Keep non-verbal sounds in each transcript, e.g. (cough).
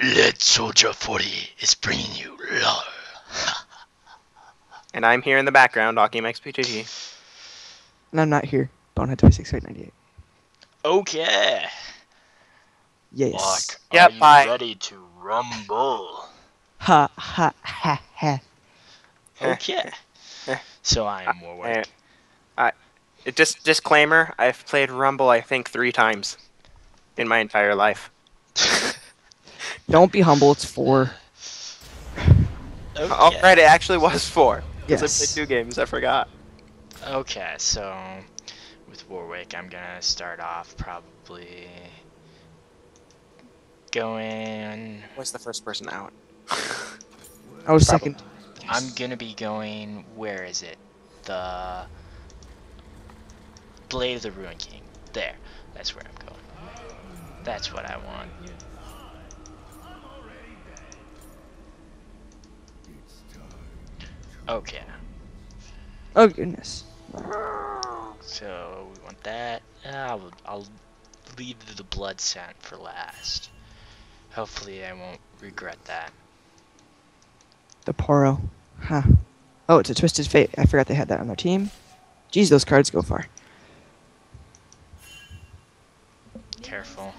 Lead Soldier 40 is bringing you love. And I'm here in the background, Aki XPGG. And I'm not here. Bonehead 2698. Okay. Yes. Mark, Yep, are you bye. ready to rumble? Ha ha ha ha. Okay. Eh. so I am Warwick. Uh, it just disclaimer: I've played Rumble, I think, three times in my entire life. (laughs) Don't be humble. It's four. Okay. Oh, right, it actually was four. 'cause I played two games. I forgot. Okay, so with Warwick, I'm gonna start off probably going. Was the first person out? I was Probably. second. I'm gonna be going. Where is it? The Blade of the Ruin King. There. That's where I'm going. That's what I want. Okay. Oh goodness. So we want that. Ah, I'll, I'll leave the blood scent for last. Hopefully, I won't regret that. The Poro. Huh. Oh, it's a Twisted Fate. I forgot they had that on their team. Geez, those cards go far. Careful.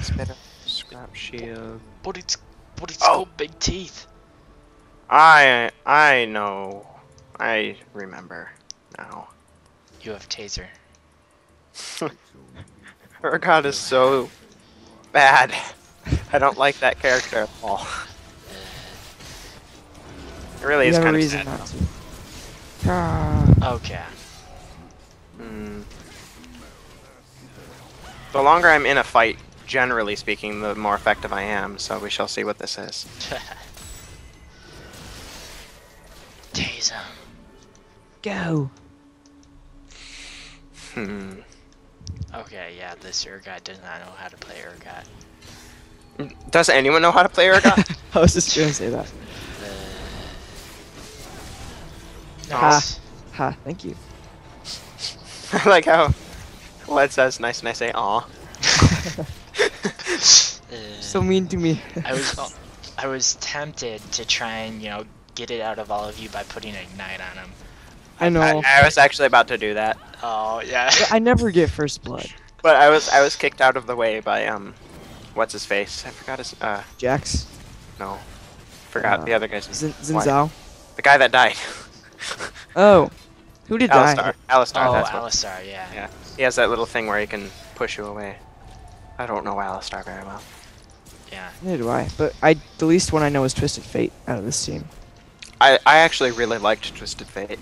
Spitter, scrap shield. But it's but it's Oh. got big teeth. I I know. I remember now. You have taser. (laughs) Urgot is so bad. I don't like that character at all. It really you is kind of reason sad. not to. Ah. Okay. Mm. The longer I'm in a fight, generally speaking, the more effective I am. So we shall see what this is. (laughs) Taser. Go. Hmm. Okay, yeah, this Urgot does not know how to play Urgot. Does anyone know how to play Urgot? (laughs) I was just gonna say that. Uh, Ha. Ha. Thank you. (laughs) I like how Led says nice and I say aw. Uh, So mean to me. I was (laughs) I was tempted to try and you know get it out of all of you by putting ignite on him. I know. I, I was actually about to do that, Oh yeah. (laughs) I never get first blood. but I was I was kicked out of the way by um, what's his face? I forgot his uh Jax. no, forgot Uh, the other guy's Xin, Why? Xin Zhao. The guy that died. (laughs) Oh. Who did die? Alistar. Alistar. oh, that's what. Alistar, yeah. Yeah. He has that little thing where he can push you away. I don't know Alistar very well. Yeah. Neither do I. But I the least one I know is Twisted Fate out of this team. I, I actually really liked Twisted Fate.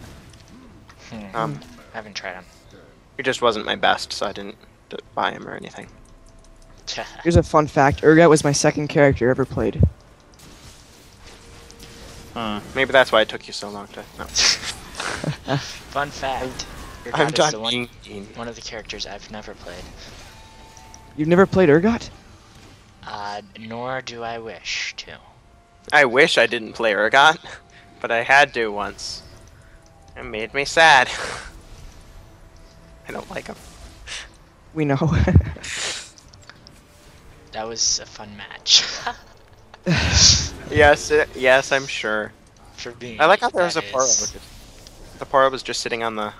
Hmm. Um, I haven't tried him. he just wasn't my best, so I didn't d- buy him or anything. (laughs) Here's a fun fact. Urgot was my second character ever played. Maybe that's why it took you so long to. No. (laughs) Fun fact. Urgot I'm is the one, one of the characters I've never played. You've never played Urgot? Uh, nor do I wish to. I wish I didn't play Urgot, but I had to once. It made me sad. (laughs) I don't like him. We know. (laughs) That was a fun match. (laughs) Yes, it, yes, I'm sure. For being I like how there was a Poro. is- The Poro was just sitting on the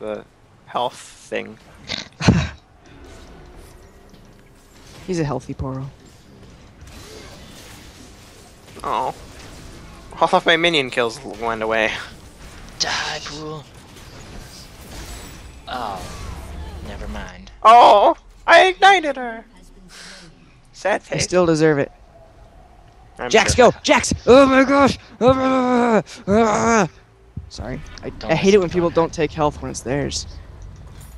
the health thing. He's a healthy Poro. Oh. All of my minion kills went away. Die, pool. Oh, never mind. Oh! I ignited her! Sad face. I still deserve it. I'm Jax, sure. go! Jax! Oh my gosh! Ah, ah. Sorry. I, Don't I hate it when people don't take health when it's theirs.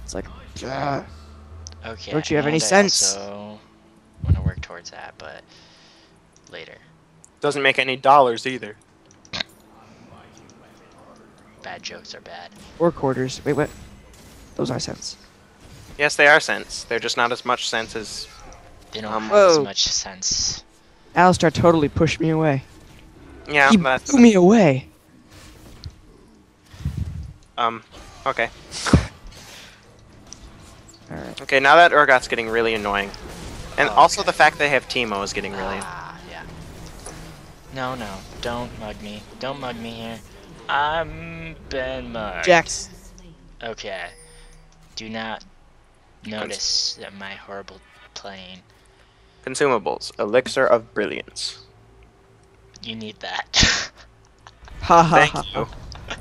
It's like, ah. Okay. Don't you have any sense? also want to towards that, but later. Doesn't make any dollars either. Bad jokes are bad. Four quarters. Wait, what? Those are cents. Yes, they are cents. They're just not as much sense as. They don't Um, have as Whoa. much sense. Alistar totally pushed me away. Yeah, he that's. blew me away. Um, okay. (laughs) Alright. Okay, now that Urgot's getting really annoying. And Oh, also okay. the fact they have Teemo is getting really Ah, yeah. No, no, don't mug me. Don't mug me here. I'm been mugged. Jax. Okay. Do not notice that my horrible playing. Consumables. Elixir of Brilliance. You need that. (laughs) (laughs) Ha ha Thank you.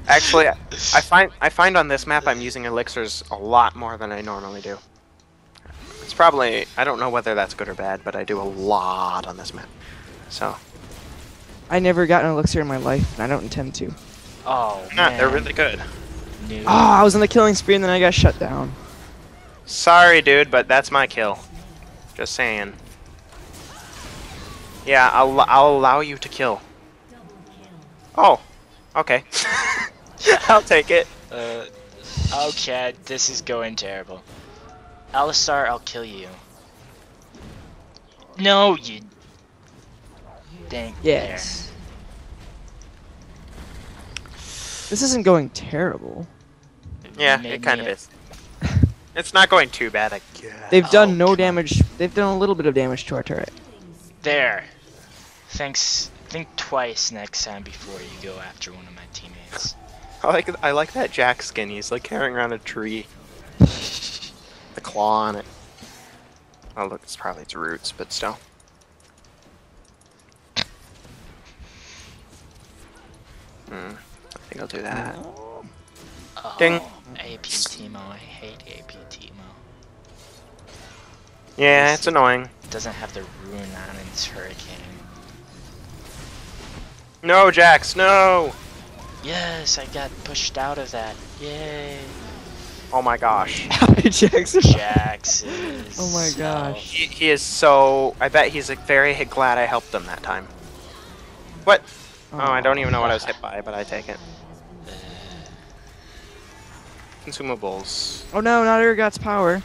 Actually, I find I find on this map I'm using elixirs a lot more than I normally do. It's probably I don't know whether that's good or bad, but I do a lot on this map. So I never got an elixir in my life, and I don't intend to. oh, yeah, man. they're really good. New. Oh, I was in the killing spree and then I got shut down. Sorry, dude, but that's my kill. Just saying. Yeah, I'll I'll allow you to kill. Oh, okay. (laughs) I'll take it. Uh, okay, this is going terrible. Alistar, I'll kill you. No, you. Dang. Yes. This isn't going terrible. Yeah, Made it kind me of a- is. (laughs) It's not going too bad, I guess. They've Oh, done no come on. damage. They've done a little bit of damage to our turret. There. Thanks. Think twice next time before you go after one of my teammates. I like I like that Jax skin. He's like carrying around a tree. (laughs) the claw on it. Oh look, it's probably its roots, but still. Hmm. I think I'll do that. Oh, Ding. AP Teemo. I hate AP Teemo. Yeah, it's annoying. It Doesn't have the rune on its hurricane. No, Jax, no! Yes, I got pushed out of that. Yay. Oh my gosh. (laughs) Jackson. Is. Oh my gosh. He, he is so. I bet he's like very glad I helped him that time. What? Oh, I don't even know what I was hit by, but I take it. (sighs) Consumables. Oh no, not Urgot's power.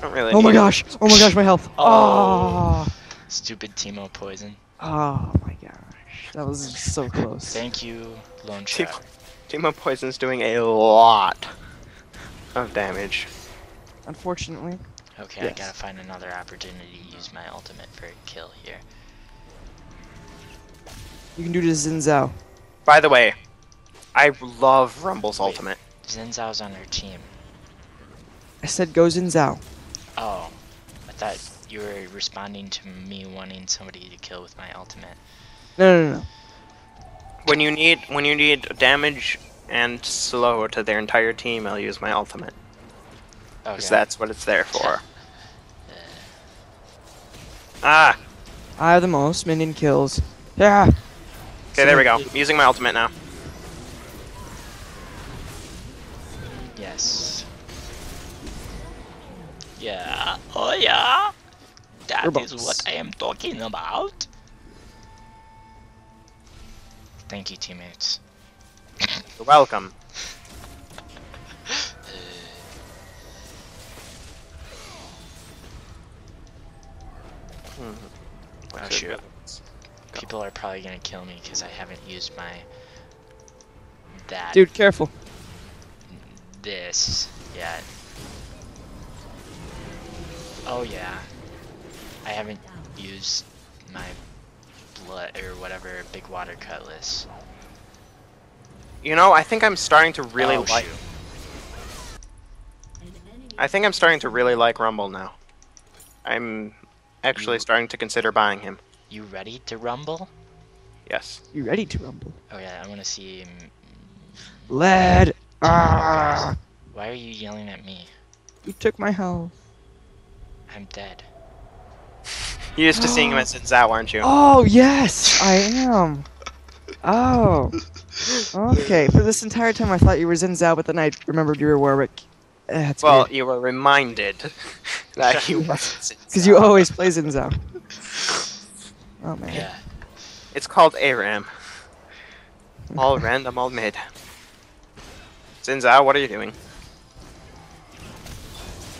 Don't really. Oh my it. gosh. Oh my gosh, my health. Oh. Oh. Stupid Teemo poison. Oh my gosh. That was so close. Thank you, Lone Shark. Teemo Poison's doing a lot of damage. Unfortunately. Okay, I gotta find another opportunity to use my ultimate for a kill here. You can do to Xin Zhao. By the way, I love Rumble's Wait. ultimate. Xin Zhao's on our team. I said go Xin Zhao. Oh, I thought you were responding to me wanting somebody to kill with my ultimate. No, no, no, no. When you need when you need damage and slow to their entire team, I'll use my ultimate. Okay. Because that's what it's there for. Ah! I have the most minion kills. Yeah. Okay, there we go. I'm using my ultimate now. Yes. Yeah. Oh yeah. That is Robots. what I am talking about. Thank you, teammates. You're welcome. Hmm. Oh, shoot. People are probably gonna kill me because I haven't used my that Dude, careful. this yet. Oh yeah. I haven't used my blood or whatever Bilgewater Cutlass. You know, I think I'm starting to really oh, like. shoot. I think I'm starting to really like Rumble now. I'm actually You- starting to consider buying him. You ready to rumble? Yes. You ready to rumble? Oh yeah, I want to see. mm, Lead. Ah. Why are you yelling at me? You took my health. I'm dead. (laughs) You're used to seeing him as (gasps) Zhao, aren't you? Oh yes, I am. Oh. Okay. For this entire time, I thought you were Xin Zhao, but then I remembered you were Warwick. Eh, that's well, weird. you were reminded (laughs) that (laughs) he wasn't. Because you always play Xin Zhao. Oh man. Yeah. It's called ARAM. All (laughs) random, all mid. Xin Zhao, what are you doing?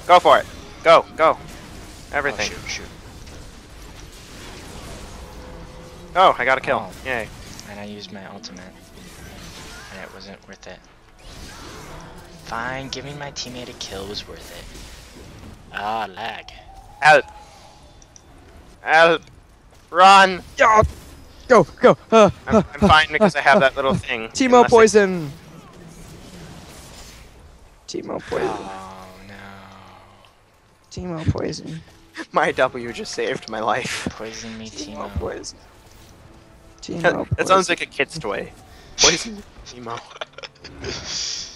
Go for it. Go, go. Everything. Oh, shoot, shoot. Oh, I got a kill. Oh. Yay. And I used my ultimate. And it wasn't worth it. Fine, giving my teammate a kill was worth it. Ah, lag. Help! Help! Run! Yeah. Go, go. Uh, I'm, uh, I'm fine because I have that little thing. Teemo Unless it- poison. Teemo poison. Oh no. Teemo poison. (laughs) My W just saved my life. Poison me, Teemo Teemo. poison. Teemo That, poison. that sounds like a kid's toy. (laughs) Poison Teemo. (laughs)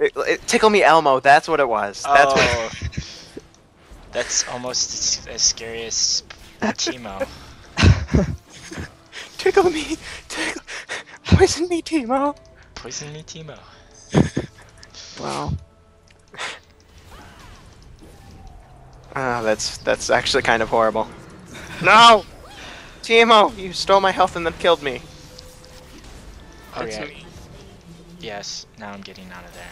It, it, tickle me Elmo, that's what it was. That's what oh. (laughs) That's almost as, as scary as Teemo. (laughs) Tickle me! Tickle Poison me, Teemo! Poison me, Teemo. wow. Ah, that's that's actually kind of horrible. No! Teemo, you stole my health and then killed me. That's Okay. me. Yes, now I'm getting out of there.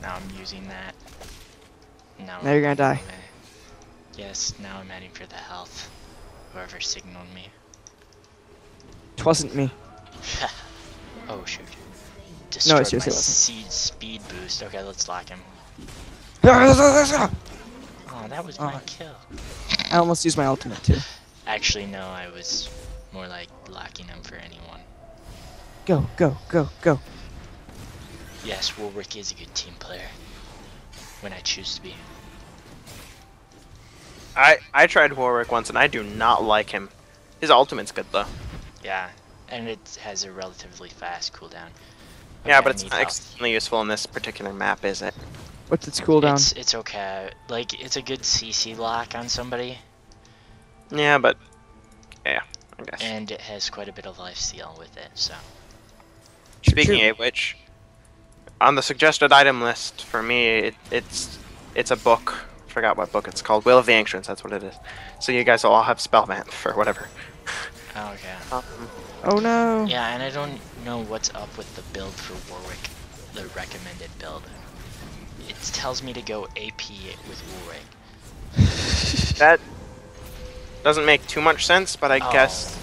Now I'm using that. Now, Now you're gonna die. Yes, now I'm heading for the health. Whoever signaled me. Twasn't me. (laughs) oh shoot. Destroyed seriously, my it seed speed boost. Okay, let's lock him. I Oh, that was my Oh. kill. almost used my ultimate too. Actually, no, I was more like locking him for anyone. Go, go, go, go. Yes, Warwick is a good team player. When I choose to be. I I tried Warwick once and I do not like him. His ultimate's good though. Yeah, and it has a relatively fast cooldown. Yeah, but it's not health. extremely useful in this particular map, is it? What's its cooldown? It's it's okay. Like it's a good CC lock on somebody, Yeah, but yeah, I guess. and it has quite a bit of lifesteal with it. So Speaking True. of which, on the suggested item list for me, it, it's it's a book. I Forgot what book it's called. Will of the Ancients. That's what it is. So you guys will all have spell vamp for whatever. oh, okay. (laughs) Um, oh no. Yeah, and I don't know what's up with the build for Warwick, the recommended build. It tells me to go AP with Warwick. that doesn't make too much sense, but I Oh. guess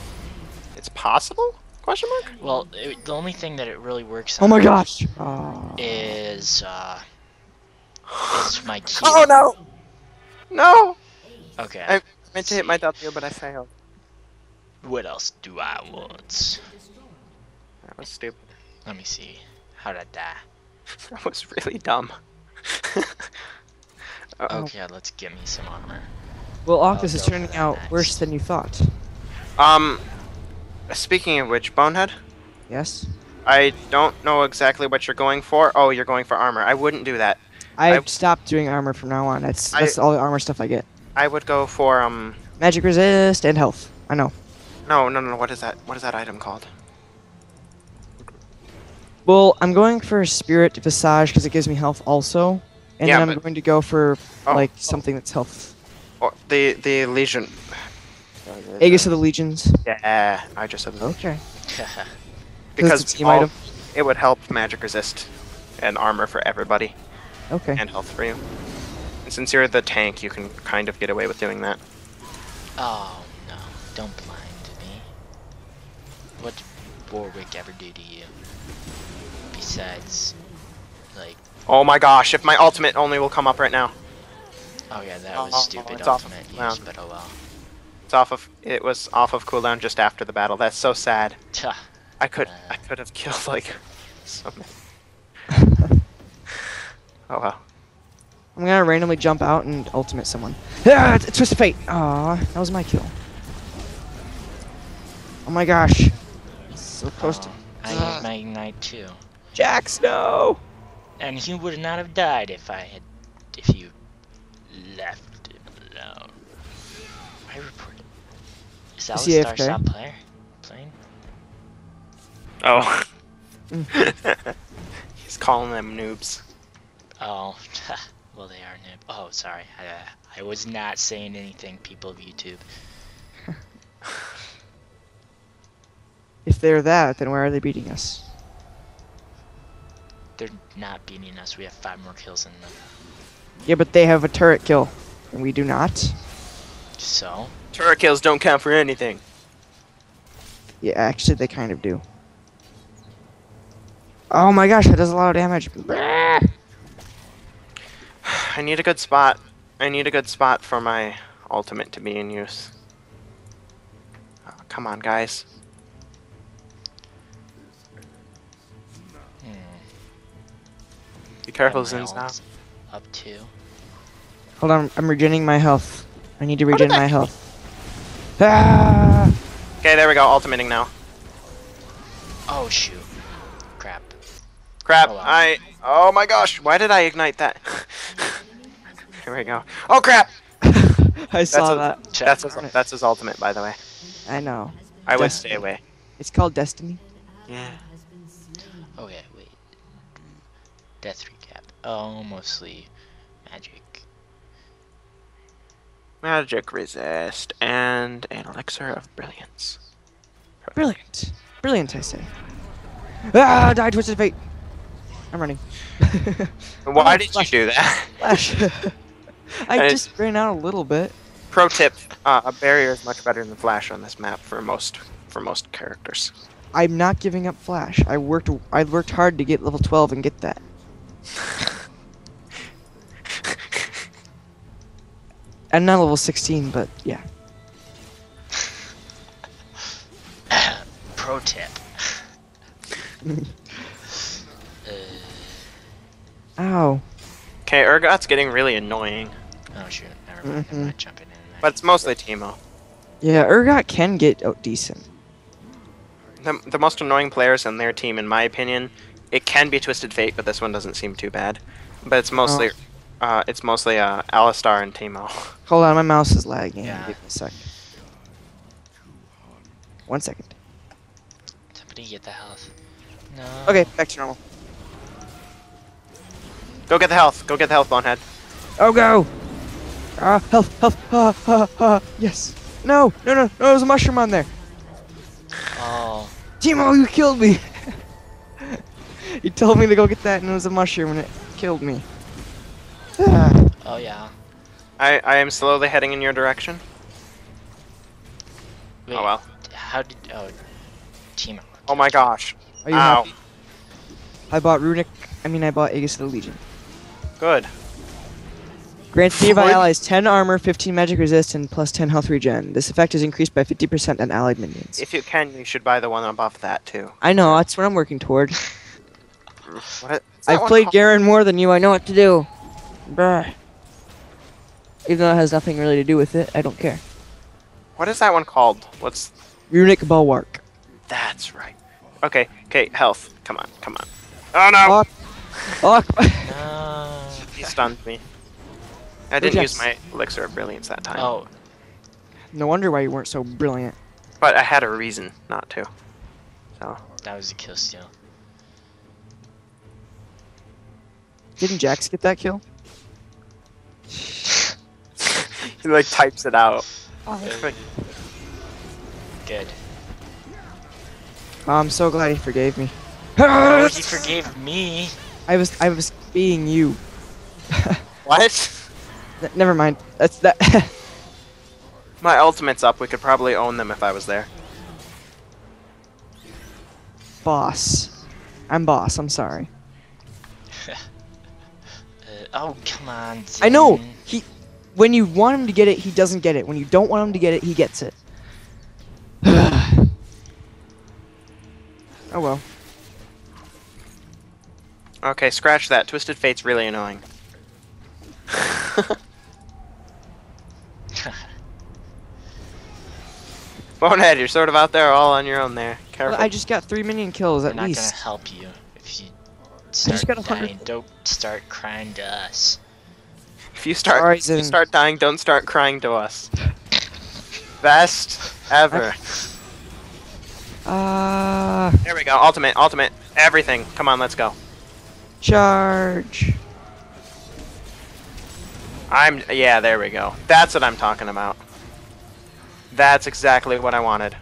it's possible? Question mark? Well, it, the only thing that it really works Oh my gosh. Oh. is uh, is my (laughs) key. Oh no! No! Okay. I meant to hit my W, but I failed. What else do I want? That was stupid. Let me see. How did I die? (laughs) That was really dumb. (laughs) Uh-oh. Okay, let's get me some armor. Well, I'll Octus is turning out next. worse than you thought. Um, speaking of which, Bonehead, Yes. I don't know exactly what you're going for. Oh, you're going for armor. I wouldn't do that. I've I- stopped doing armor from now on. That's I- that's all the armor stuff I get. I would go for um. Magic resist and health. I know. No, no, no. What is that? What is that item called? Well, I'm going for spirit visage because it gives me health also, and Yeah, then I'm but- going to go for Oh, like something that's health. Or the the Legion. Aegis of the Legions. Yeah, I just said that. Okay. (laughs) because it's all- item. it would help magic resist and armor for everybody Okay. and health for you. And since you're the tank, you can kind of get away with doing that. oh no! Don't blind me. What did Warwick ever do to you? Besides, like, Oh my gosh! If my ultimate only will come up right now. oh yeah, that Oh, was stupid it's off ultimate of use, round. but oh well. It's off of. It was off of cooldown just after the battle. That's so sad. Tuh. I could. Uh. I could have killed like. So many. (laughs) Oh well. I'm gonna randomly jump out and ultimate someone. Ah, t- twist of fate. Aw, that was my kill. Oh my gosh. So close to. I need my ignite too. Jax, no! And he would not have died if I had, if you left him alone. I reported. Is that Is he star AFK? player playing? Oh. (laughs) He's calling them noobs. Oh, (laughs) well they are nib. Oh, sorry. I, uh, I was not saying anything, people of YouTube. (laughs) If they're that, then why are they beating us? They're not beating us. We have five more kills than them. Yeah, but they have a turret kill, and we do not. So, Turret kills don't count for anything. Yeah, actually, they kind of do. Oh my gosh, that does a lot of damage. (sighs) I need a good spot. I need a good spot for my ultimate to be in use. Oh, come on, guys. Hmm. Be careful, Got Zins now. Up two. Hold on, I'm regening my health. I need to How regen my health. Ah! Okay, there we go. Ultimating now. Oh shoot. Crap. Crap, Oh. I... Oh my gosh, why did I ignite that? (laughs) Here we go. Oh crap! (laughs) I saw a- that. Check. That's his, that's his ultimate, by the way. I know. I would stay away. It's called Destiny. Yeah. Okay, wait. Death recap. Oh, mostly magic. Magic resist and an elixir of brilliance. Brilliant. Brilliant, I say. Ah, die twisted fate. I'm running. (laughs) Why Oh, did you do that? Flash. (laughs) I I- just ran out a little bit. Pro tip: uh, a barrier is much better than flash on this map for most for most characters. I'm not giving up Flash. I worked. I worked hard to get level 12 and get that. (laughs) I'm not level 16, but yeah. Pro tip. uh, Ow. Okay, Urgot's getting really annoying, oh shoot. Never mind. I'm Mhm. not jumping in there. but it's mostly Teemo. Yeah, Urgot can get oh, decent. The, the most annoying players in their team, in my opinion, it can be Twisted Fate, but this one doesn't seem too bad. But it's mostly, uh, it's mostly uh, Alistar and Teemo. (laughs) Hold on, my mouse is lagging. Yeah. Give me a sec. One second. Somebody get the health. No. Okay, back to normal. Go get the health. Go get the health, Bonehead. Oh, go! Ah, health, health, ah, ah, ah, yes. No, no, no, no, there's a mushroom on there. Oh. Teemo, you killed me! (laughs) you told me to go get that and it was a mushroom and it killed me. (sighs) Oh yeah. I, I am slowly heading in your direction. Wait, Oh well. How did? Oh, Teemo. Oh my gosh. are you Ow. happy? I bought Runic, I mean I bought Aegis of the Legion. Good. Grants nearby What? allies 10 armor, 15 magic resist, and plus 10 health regen. This effect is increased by 50% on allied minions. If you can, you should buy the one above that too. I know, that's what I'm working toward. What? is that I've played called? Garen more than you, I know what to do. Bruh. Even though it has nothing really to do with it, I don't care. What is that one called? What's? Runic Bulwark. That's right. Okay. Okay. Health. Come on. Come on. Oh no! Oh, (laughs) No. He stunned me. I didn't yes. use my elixir of brilliance that time. Oh. no wonder why you weren't so brilliant. But I had a reason not to. So. That was a kill steal. Didn't Jax get that kill? (laughs) he like types it out. (laughs) Good. Oh, I'm so glad he forgave me. (laughs) Oh, he forgave me. I was I was being you. What? N- Never mind. That's that. My ultimate's up. We could probably own them if I was there. boss. I'm boss. I'm sorry. Oh come on. I know he. When you want him to get it, he doesn't get it. When you don't want him to get it, he gets it. (sighs) oh well. Okay, scratch that. Twisted Fate's really annoying. (laughs) Bonehead, you're sort of out there all on your own there. Careful. I just got three minion kills We're at not gonna help you if you just start got a hundred- dying. Don't start crying to us. if you start Sorry, if you start dying, don't start crying to us. Best ever. Ah, There we go. Ultimate, ultimate, everything. Come on, let's go. charge. I'm yeah, there we go. That's what I'm talking about. That's exactly what I wanted.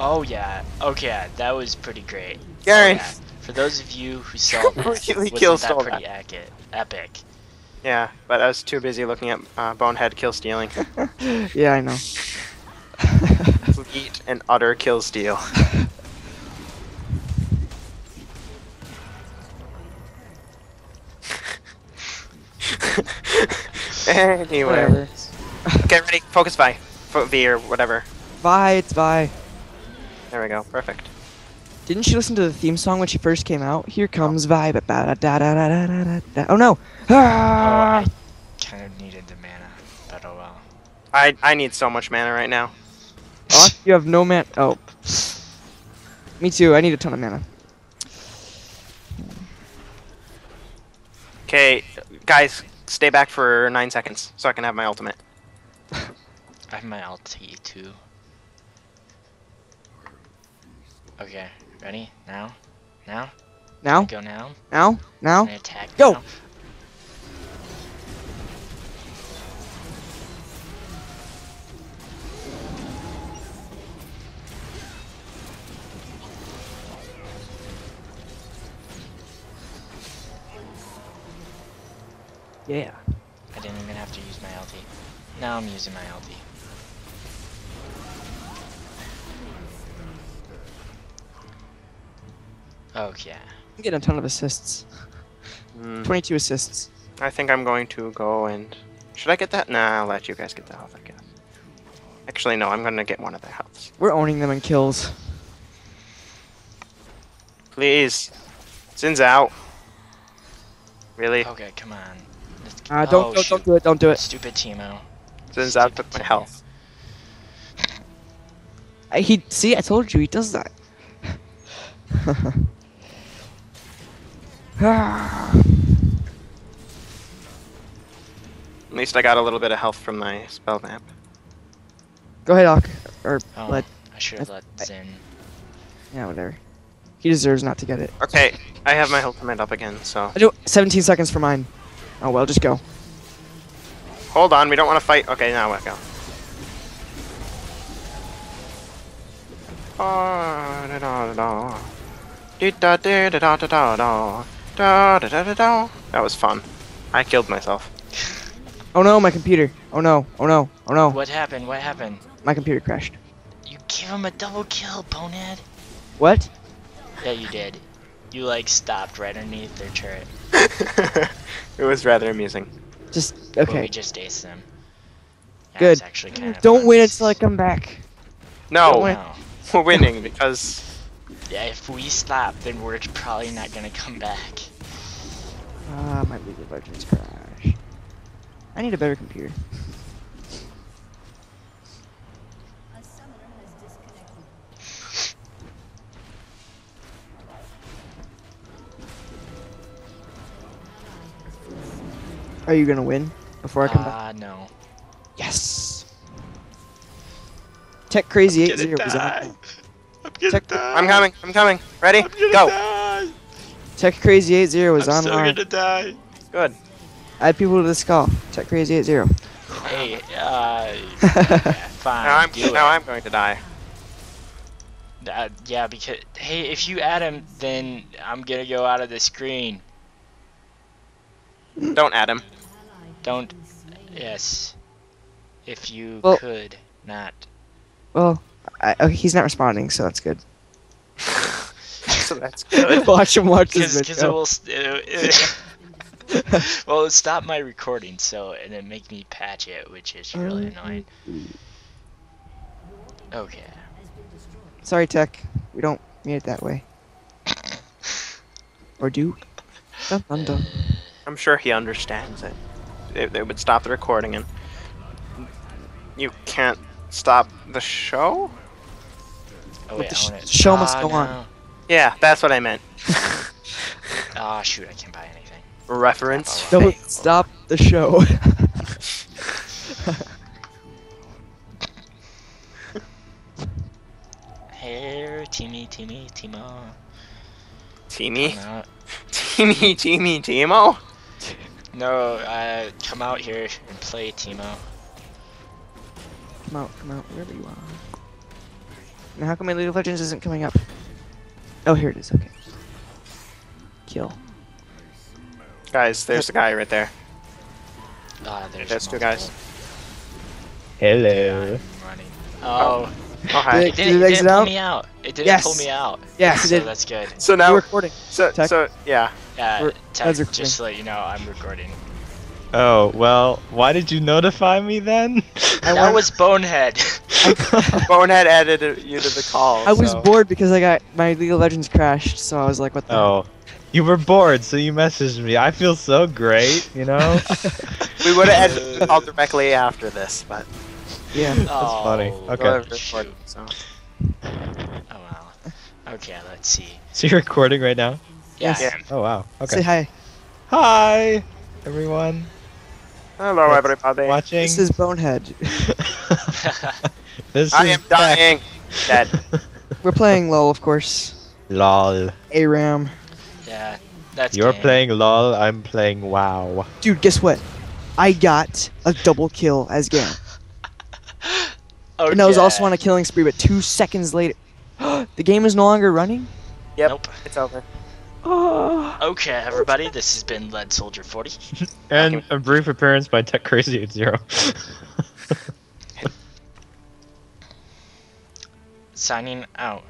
Oh yeah. Okay, that was pretty great. Garen. Oh, yeah. For those of you who saw (laughs) that, Completely wasn't kill that stole pretty epic? Epic. Yeah, but I was too busy looking at uh, Bonehead kill stealing. (laughs) yeah, I know. Complete and utter kill steal. (laughs) anyway. Whatever. Get ready. Focus Vi. Fo- V or whatever. Vi, it's Vi. There we go. Perfect. Didn't she listen to the theme song when she first came out? Here comes vibe. Oh no! Ah! Oh, I kind of needed the mana, but oh well. I I need so much mana right now. Oh, you have no mana. Oh. Me too. I need a ton of mana. Okay, guys, stay back for nine seconds so I can have my ultimate. I have my ulti too. Okay ready? Now? Now? Now? Go now? Now? Now? Can attack Go! now? Yeah. I didn't even have to use my LT. Now I'm using my LT. Oh yeah. I'm getting a ton of assists. Hmm, 22 assists. I think I'm going to go and. Should I get that? Nah, I'll let you guys get the health, I guess. Actually, no, I'm gonna get one of the healths. We're owning them in kills. Please. Sin's out. Really? Okay, come on. Uh, don't, oh, don't, don't do it. Don't do it. Stupid Teemo. Sin's out Stupid took my health. I, he see, I told you he does that. (laughs) Ah. At least I got a little bit of health from my spell vamp. Go ahead, Ock. Or Oh, let. I should have let I- Xin. Yeah, whatever. He deserves not to get it. Okay, I have my health command up again, so. I do 17 seconds for mine. Oh well, just go. Hold on, we don't want to fight. Okay, now we go. Ah, da, da, da, da. Dee, da, dee, da, da, da, da, da. Da, da, da, da, da. That was fun. I killed myself. Oh no, my computer. Oh no. Oh no. Oh no. What happened? What happened? My computer crashed. You gave him a double kill, bonehead. What? Yeah, you did. You like stopped right underneath their turret. (laughs) it was rather amusing. Just But we just aced them. Yeah, Good. Actually kind of Don't fun. wait until I come back. No, No. (laughs) we're winning because Yeah, if we stop, then we're probably not gonna come back. Ah, my League of Legends crash. I need a better computer. A summoner has disconnected. Are you gonna win before I come back? Ah, no. Yes. Tech Crazy 80 was on. I'm gonna Check- die. I'm coming. I'm coming. Ready? I'm gonna Go. die. Tech Crazy 80 was I'm still online. gonna die. Good. Add people to this call. Tech Crazy 80. Hey, uh, (laughs) yeah, fine. Now I'm do it. now I'm going to die. Uh, yeah, because hey, if you add him, then I'm gonna go out of the screen. Don't add him. Don't. Yes. If you Well- could not. well, I, okay, he's not responding, so that's good. So (laughs) that's (laughs) good. watch him watch this Because it video. will. St- it, (laughs) well, it stop my recording, so and then make me patch it, which is really annoying. Okay. Sorry, Tech. We don't mean it that way. Or do? Dun, dun, dun. I'm sure he understands it. They, they would stop the recording and you can't stop the show? Oh But wait, the sh- show must Ah, go on. No. Yeah, that's what I meant. (laughs) Ah, shoot, I can't buy anything. Reference. Don't stop the show. (laughs) Here, Timmy, Timmy, Teemo. Teamy. Come out. (laughs) Teamy, Teamy, Teemo? No, uh, come out here and play, Teemo. come out, come out, wherever you are. Now, how come my League of Legends isn't coming up? Oh, here it is. Okay. Kill. Guys, there's a guy right there. Ah, there's, There's two guys. Hello. I'm. Oh, Oh, hi. Did it it- didn't, did it it didn't pull out? me out. It didn't Yes. pull me out. Yes, it so did. that's good. So now we're recording. so, Tech. so, yeah. Yeah, Tech, recording. just to let you know, I'm recording. Oh, well, why did you notify me then? That was Bonehead. (laughs) (laughs) Bonehead added you to the call. I was bored because I got my League of Legends crashed, so I was like, what the oh. You were bored, so you messaged me. I feel so great, you know? (laughs) we would have ended the call directly after this, but Yeah. That's funny. Oh, Okay. we're shoot. so. Oh well. Okay, let's see. so you're recording right now? Yes. Yeah. Oh, wow. Okay. Say Okay. hi. Hi, everyone. Hello, That's everybody. Watching. This is Bonehead. (laughs) (laughs) This I am dying. (laughs) Dead. We're playing LOL, of course. LOL. ARAM. Yeah, that's You're game. playing LOL, I'm playing WoW. Dude, guess what? I got a double kill as game. okay. (laughs) And I was also on a killing spree, but two seconds later... (gasps) the game is no longer running? Yep, nope. it's over. (gasps) Okay, everybody, this has been Lead Soldier 40. and a brief appearance by Tech Crazy 80. Signing out.